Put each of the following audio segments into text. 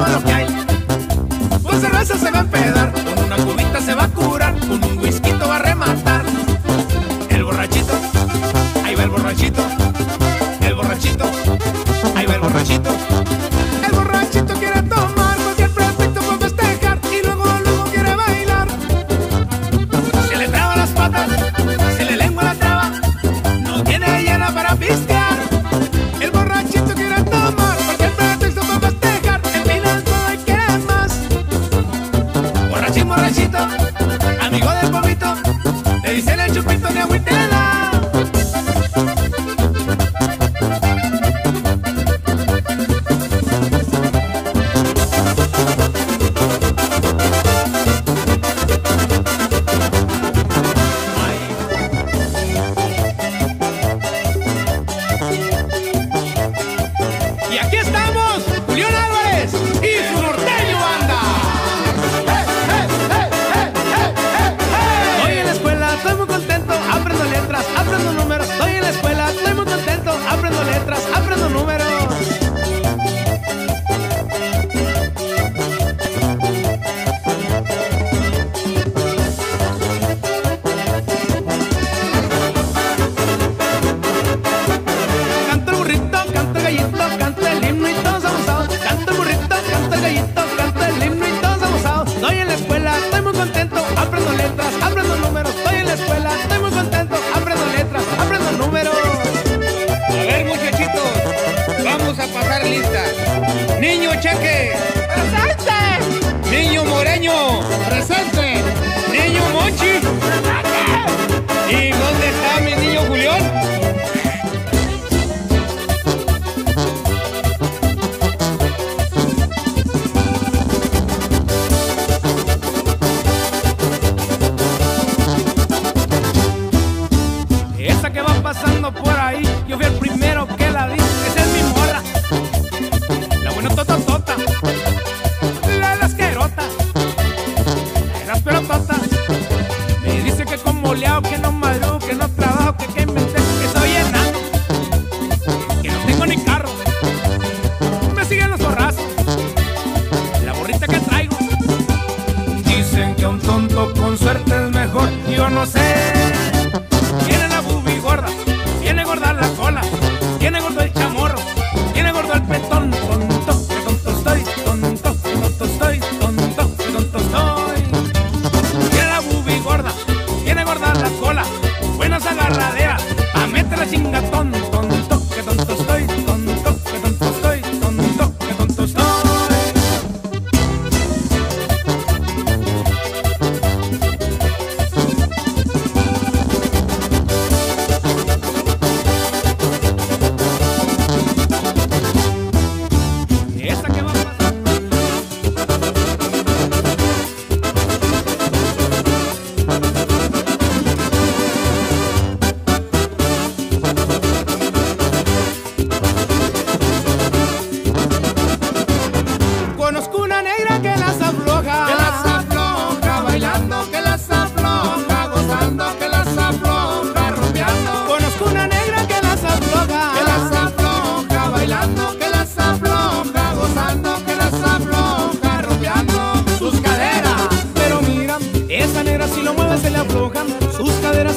más que cerveza se va a.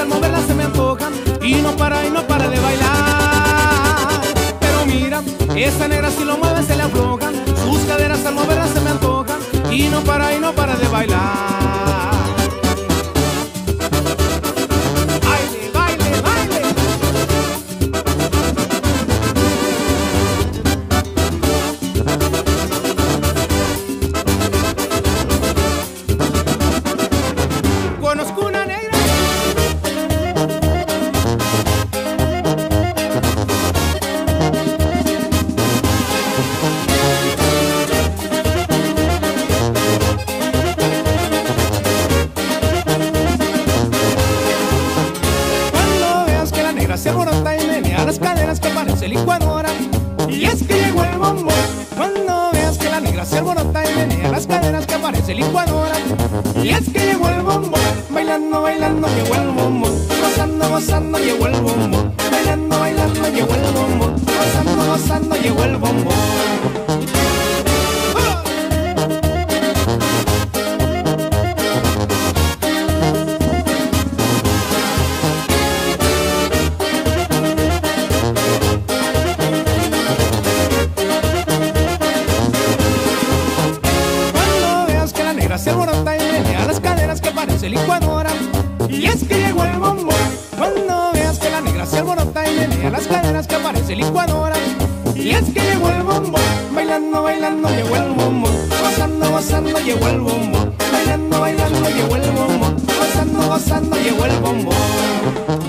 al moverlas se me antojan y no para y no para de bailar. Pero mira, esa negra si lo mueve se le aflojan, sus caderas al moverlas se me antojan y no para y no para de bailar. el bombón, gozando, gozando llegó el bombón, bailando, bailando llegó el bombón, gozando, gozando llegó el bombón. Y es que llegó el bombón. Cuando veas que la negra se alborota y menea las caderas que aparece licuadora. Y es que llegó el bombón. Bailando, bailando, llegó el bombón. Gozando, gozando, llegó el bombón. Bailando, bailando, llegó el bombón. Gozando, gozando, llegó el bombón.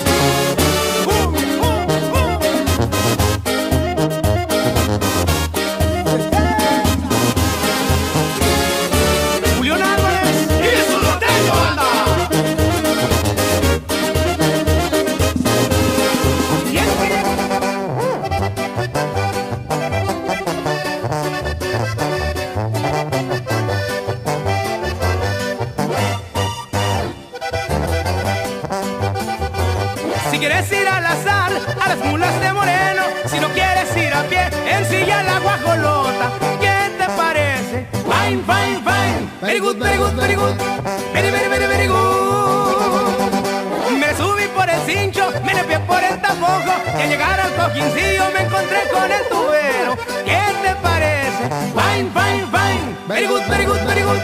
llegar al cojincillo me encontré con el tubero. ¿Qué te parece? Fine, fine, fine. Very good, very good, very good.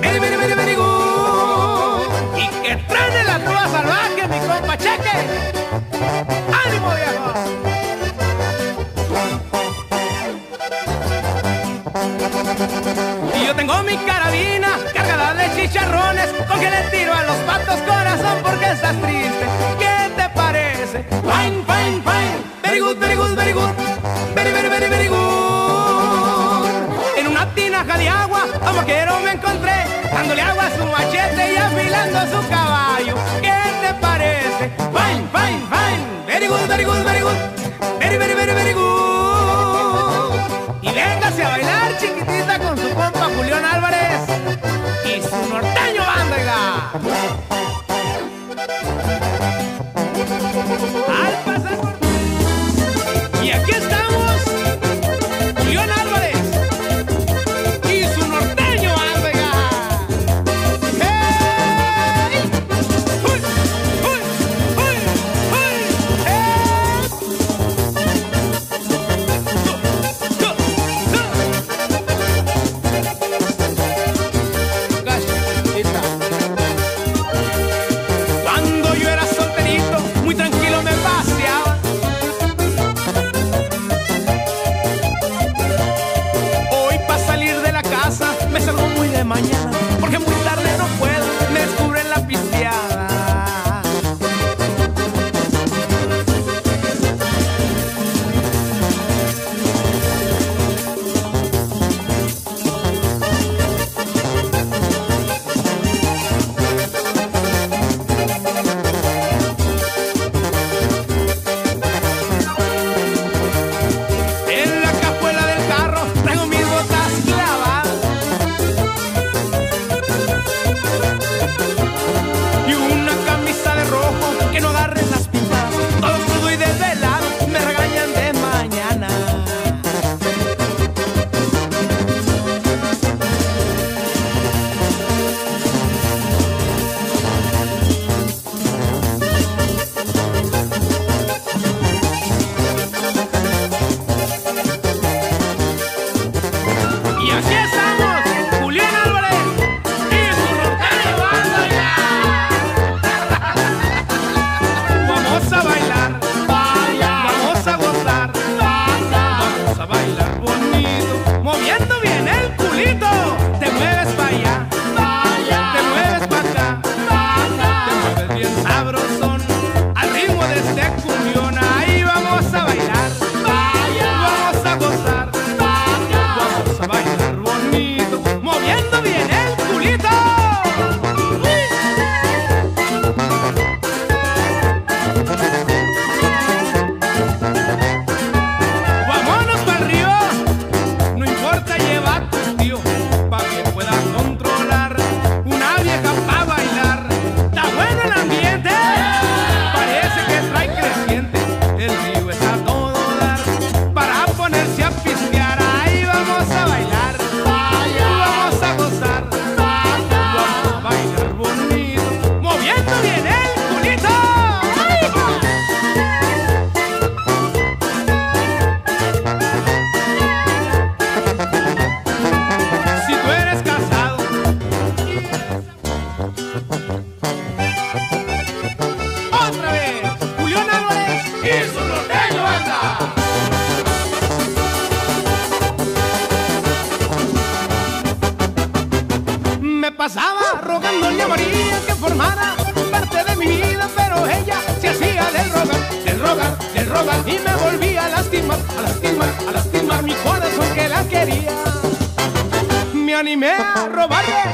Very, very, very, very good. Y que traen la trova salvaje, mi compa, cheque. ¡Ánimo, viejo! Y yo tengo mi carabina cargada de chicharrones, con que le tiro a los patos montando su caballo. ¿Qué te parece? Fine, fine, fine. Very good, very good, very good. Very, very, very, very good. Y véngase a bailar, chiquitita, con su compa Julián Álvarez y su norteño banda, animé a robarle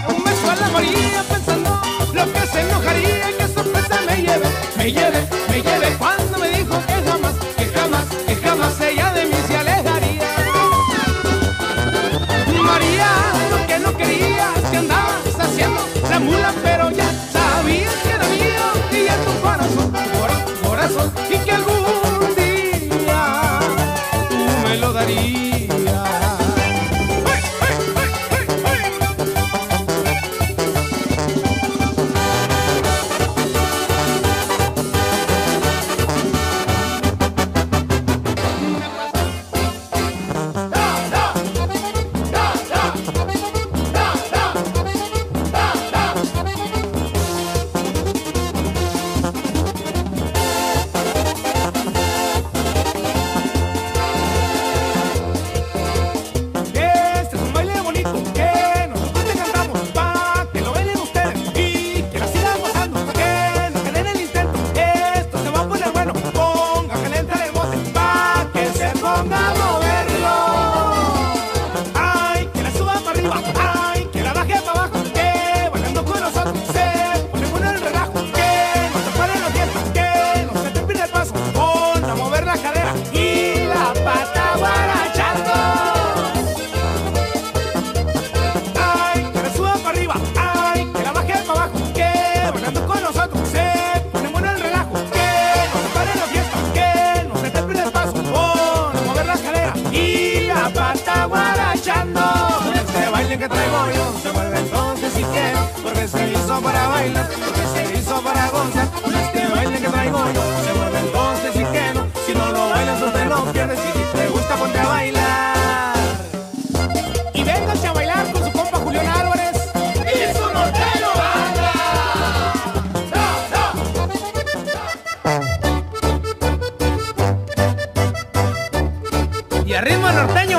se hizo para gozar, este baile que traigo yo, se mueve entonces y que no, si no lo bailas no te lo pierdes, y si te gusta ponte a bailar. Y vénganse a bailar con su compa Julián Álvarez. Y su norteño banda. ¡No, no! Y a ritmo norteño.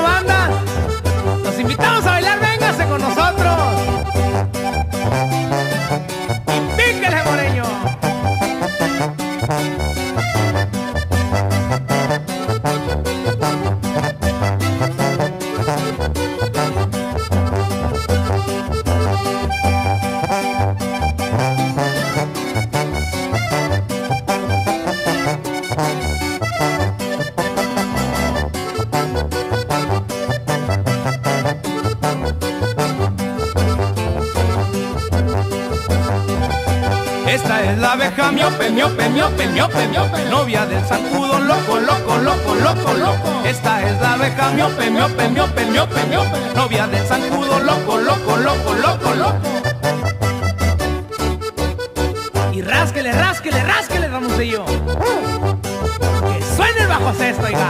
miope, miope, miope, miope, miope, novia del zancudo, loco, loco, loco, loco, loco. Esta es la abeja miope, miope, miope, miope, miope, novia del zancudo, loco, loco, loco, loco, loco. Y rásquele, rásquele, rásquele, vamos de yo. Que suene el bajo sexto, oiga.